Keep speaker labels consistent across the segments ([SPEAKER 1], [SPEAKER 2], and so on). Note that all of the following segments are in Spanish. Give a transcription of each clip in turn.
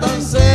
[SPEAKER 1] tan cerca.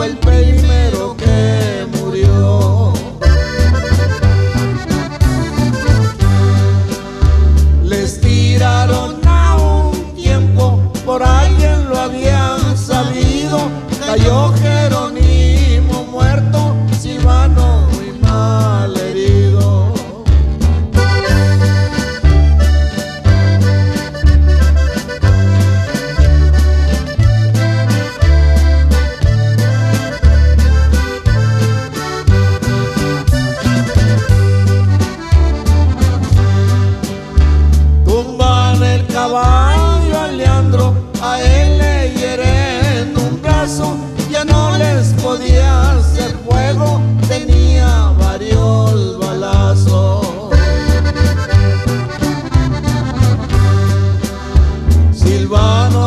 [SPEAKER 1] fue el primero que murió. Les tiraron a un tiempo, por alguien lo habían sabido, cayó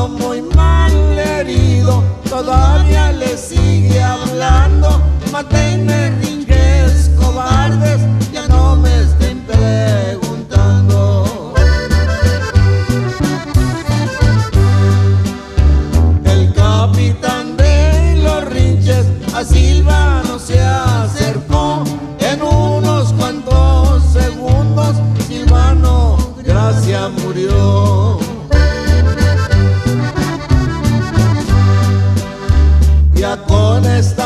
[SPEAKER 1] Muy mal herido, todavía le sigue hablando, matenme rinques cobardes, ya no me estén preguntando. El capitán de los rinches a Silvano se acercó en unos cuantos segundos. Silvano, gracias, murió. Con esta